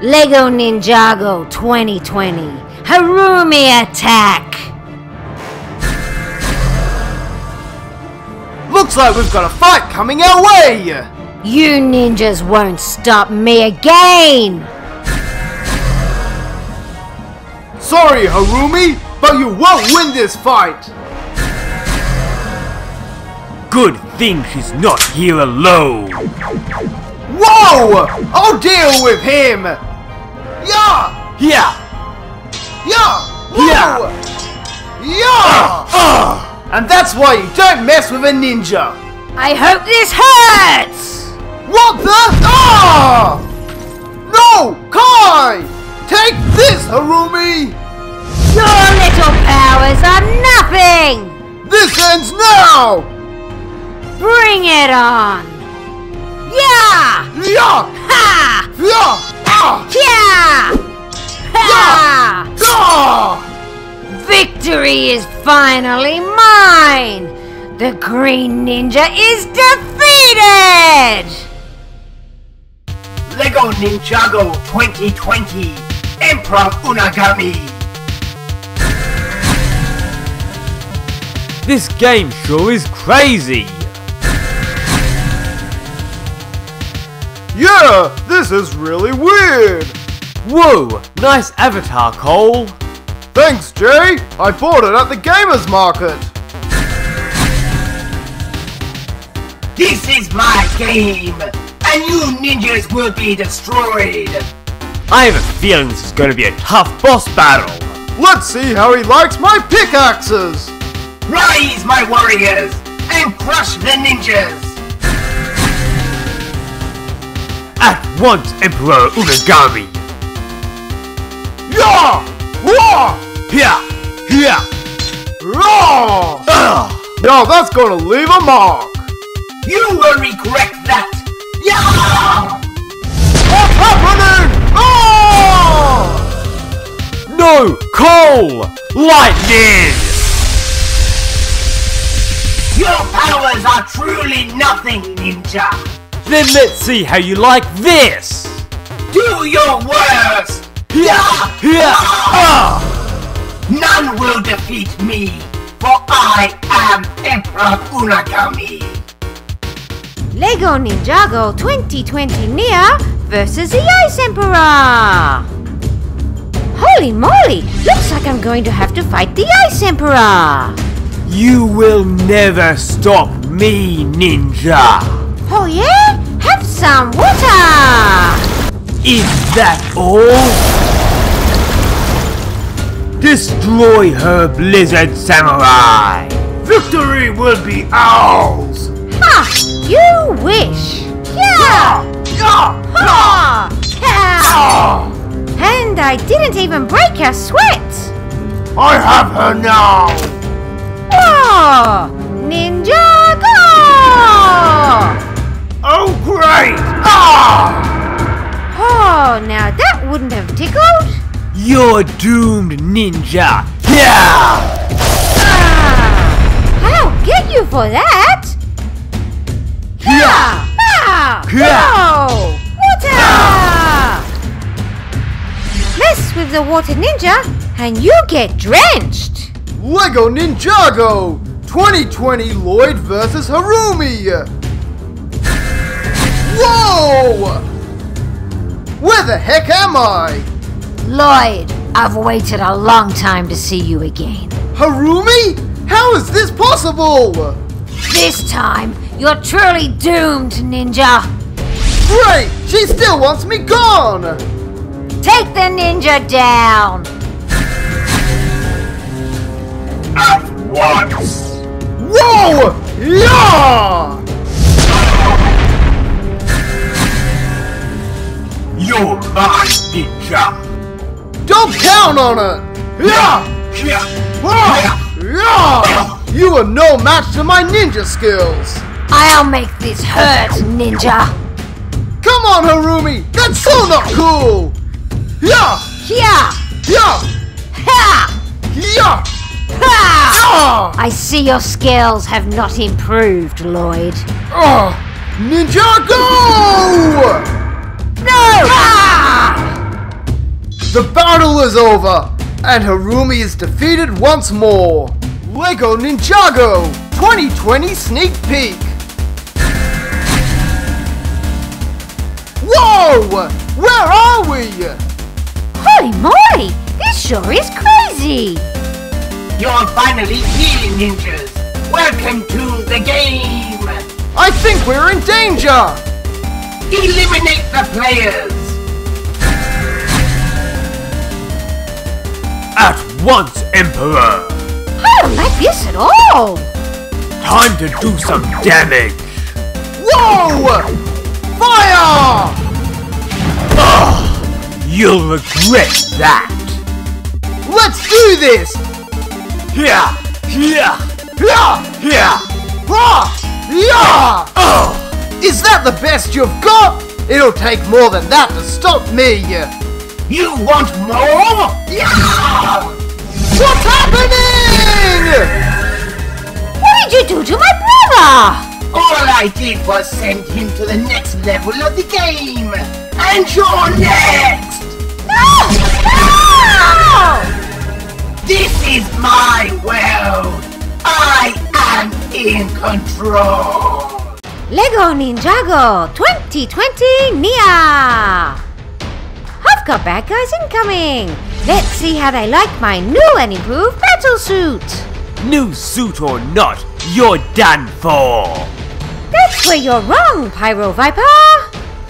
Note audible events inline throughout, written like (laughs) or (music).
Lego Ninjago 2020 Harumi Attack! (laughs) Looks like we've got a fight coming our way! You ninjas won't stop me again! (laughs) Sorry, Harumi, but you won't win this fight! (laughs) Good thing she's not here alone. Whoa! I'll deal with him! Yeah! Yeah. Yeah! Whoa! Yeah! And that's why you don't mess with a ninja! I hope this hurts! What the? Ah! No! Kai! Take this, Harumi! Your little powers are nothing! This ends now! Bring it on! Yeah! Yeah! Ha! Yeah! Ah! Yeah! Ha! Ah! Victory is finally mine! The Green Ninja is defeated! Lego Ninjago 2020 Emperor Unagami. This game sure is crazy. Yeah! This is really weird! Whoa, nice avatar, Cole. Thanks, Jay! I bought it at the Gamers Market! This is my game, and you ninjas will be destroyed. I have a feeling this is going to be a tough boss battle. Let's see how he likes my pickaxes! Rise, my warriors, and crush the ninjas. At once, Emperor Unagami. Yeah! Wah! Here, here. Raw! Ugh. Now that's gonna leave a mark! You will regret that. Yeah! What's happening? Ah! No, Cole. Lightning. Your powers are truly nothing, ninja. Then let's see how you like this. Do your worst. Here, here. Ah. None will defeat me, for I am Emperor Unagami. Lego Ninjago 2020 Nya versus the Ice Emperor! Holy moly! Looks like I'm going to have to fight the Ice Emperor! You will never stop me, ninja. Oh yeah? Some water! Is that all? Destroy her, Blizzard Samurai! Victory will be ours! Ha! You wish! Yeah! Yeah! Ha! Ha! Ah! And I didn't even break her sweat! I have her now! Oh! Tickled. You're doomed, ninja! Yeah! Ah, I'll get you for that. Yeah! Ah, Yeah. go! Water! Mess with the water ninja, and you get drenched. Lego Ninjago! 2020 Lloyd versus Harumi! Whoa! Where the heck am I? Lloyd, I've waited a long time to see you again. Harumi? How is this possible? This time, you're truly doomed, ninja. Great! She still wants me gone! Take the ninja down. At once. Whoa! Yeah! My ninja. Don't count on it! Yeah! Yeah. Ah! Yeah! You are no match to my ninja skills! I'll make this hurt, ninja. Come on, Harumi! That's so not cool! Yeah! Yeah! Yeah! Ha! Yeah! Ha! Ah! I see your skills have not improved, Lloyd. Ah! Ninja go! No! Ah! The battle is over, and Harumi is defeated once more. Lego Ninjago 2020 Sneak Peek. Whoa! Where are we? Holy moly! This sure is crazy! You're finally here, ninjas! Welcome to the game! I think we're in danger! Eliminate the players! Once, Emperor! I don't like this at all! Time to do some damage! Whoa! Fire! Ah, you'll regret that! Let's do this! Here! Here! Yeah! Here! Ha! Yeah! Oh! Is that the best you've got? It'll take more than that to stop me! You want more? Yeah! What's happening? What did you do to my brother? All I did was send him to the next level of the game! And you're next! No! No! This is my world! I am in control! Lego Ninjago 2020 Nya! I've got bad guys incoming! Let's see how they like my new and improved battle suit! New suit or not, you're done for! That's where you're wrong, Pyro Viper!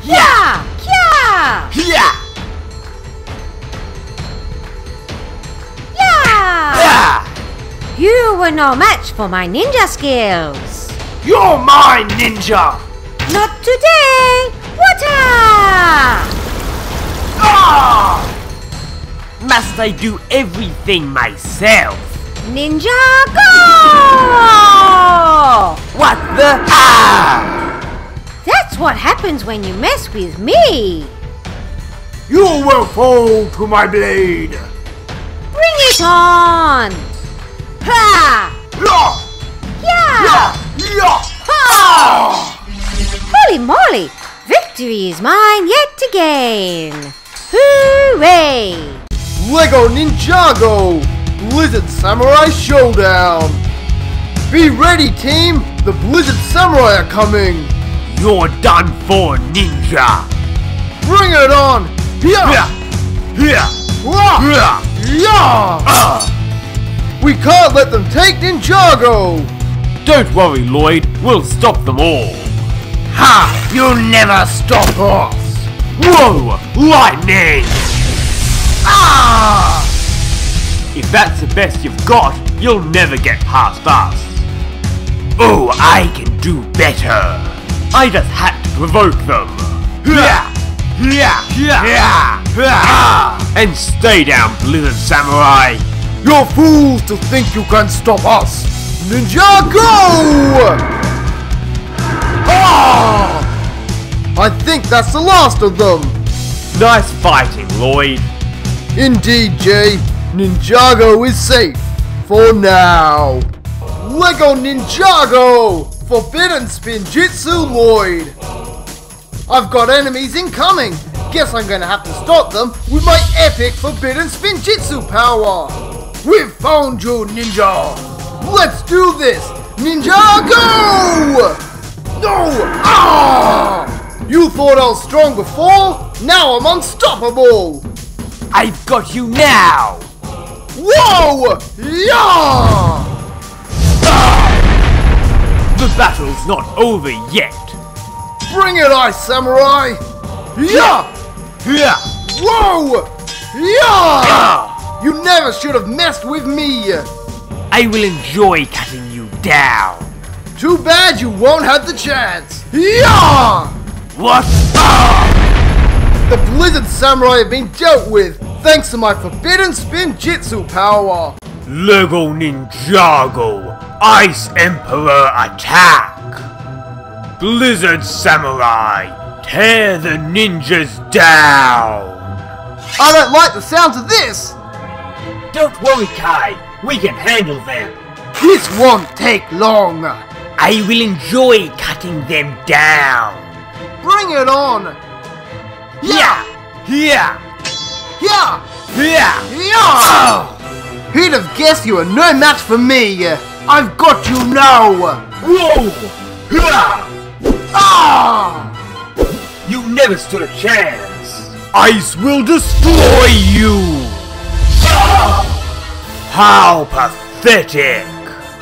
Yeah! Yeah! Here! Yeah! Ah! You were no match for my ninja skills! You're mine, ninja! Not today! Water! Ah! Must I do everything myself? Ninja go! What the? Ah! That's what happens when you mess with me! You will fall to my blade! Bring it on! Ha! Yeah! Yeah! Yeah! Ha! Holy moly! Victory is mine yet again! Hooray! Lego Ninjago! Blizzard Samurai Showdown! Be ready, team! The Blizzard Samurai are coming! You're done for, ninja! Bring it on! Here! Yeah! Wah! Here! Yeah! Ah! We can't let them take Ninjago! Don't worry, Lloyd. We'll stop them all. Ha! You'll never stop us! Whoa! Lightning! Ah! If that's the best you've got, you'll never get past us. Oh, I can do better. I just had to provoke them. Yeah! Yeah! Yeah! Yeah! And stay down, Blizzard Samurai! You're fools to think you can stop us! Ninjago! Ah! I think that's the last of them! Nice fighting, Lloyd. Indeed, Jay. Ninjago is safe. For now. Lego Ninjago! Forbidden Spinjitzu Lloyd! I've got enemies incoming! Guess I'm gonna have to stop them with my epic Forbidden Spinjitzu power! We've found you, Ninja! Let's do this! Ninjago! No! Ah! You thought I was strong before? Now I'm unstoppable! I've got you now! Whoa! Yeah! The battle's not over yet. Bring it, Ice Samurai! Yeah! Yeah! Whoa! Yeah! Ah! You never should have messed with me! I will enjoy cutting you down. Too bad you won't have the chance! Yeah! What? Ah! The Blizzard Samurai have been dealt with thanks to my Forbidden Spinjitzu power! Lego Ninjago! Ice Emperor attack! Blizzard Samurai! Tear the ninjas down! I don't like the sounds of this! Don't worry, Kai. We can handle them. This won't take long! I will enjoy cutting them down! Bring it on! Yeah! Yeah! Yeah! Yeah! Yeah! Who'd have guessed you were no match for me? I've got you now! Whoa! Yeah! Ah! You never stood a chance. Ice will destroy you! (laughs) How pathetic!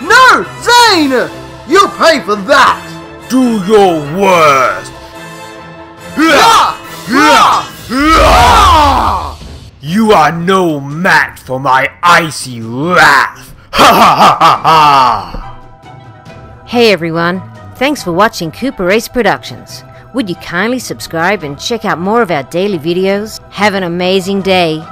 No, Zane! You'll pay for that! Do your worst! Ah! You are no match for my icy wrath! Ha ha ha ha ha! Hey everyone, thanks for watching Cooper Ace Productions. Would you kindly subscribe and check out more of our daily videos? Have an amazing day.